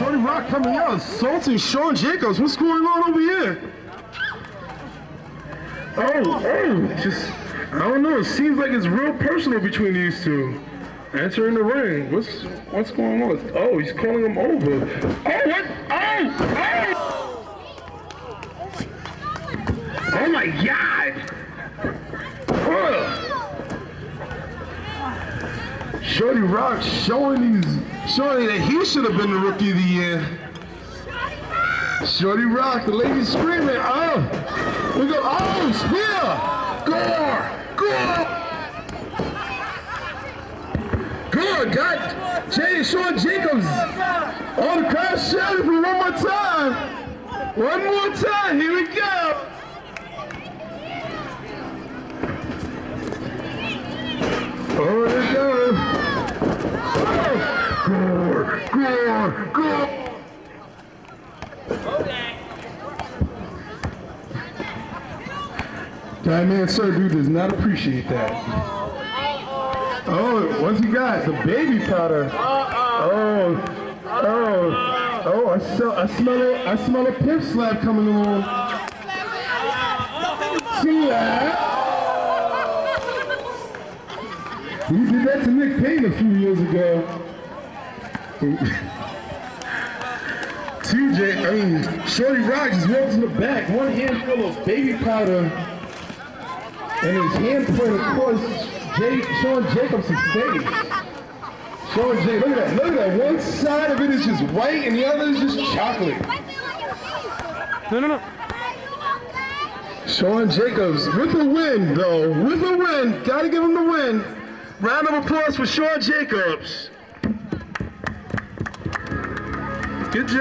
Shorty Roc coming out assaulting Shawn Jacobs. What's going on over here? Oh, oh, just, I don't know. It seems like it's real personal between these two. Entering the ring. What's what's going on? Oh, he's calling him over. Oh, what? Oh, oh! Oh my God! Shorty Roc showing these, showing that he should have been the rookie of the year. Shorty Roc, the lady screaming, oh, we go, oh, spear, gore, gore. Gore got Jay Shawn Jacobs. Oh, the crowd shouting for one more time. One more time, here we go. Oh, there it goes. Oh, gore, gore, gore. That man, sir, dude does not appreciate that. Oh, what's he got? The baby powder. Oh, oh, oh! I smell, I smell, a, I smell a pimp slap coming along. See that? He did that to Nick Payne a few years ago. TJ, I mean, Shorty Rogers walks in the back, one handful of baby powder, and his hand point, of course, Jay, Shawn Jacobs' face. Shawn J, look at that, look at that. One side of it is just white and the other is just chocolate. No, no, no. Shawn Jacobs with a win, though, with a win. Gotta give him the win. Round of applause for Shawn Jacobs. Good job.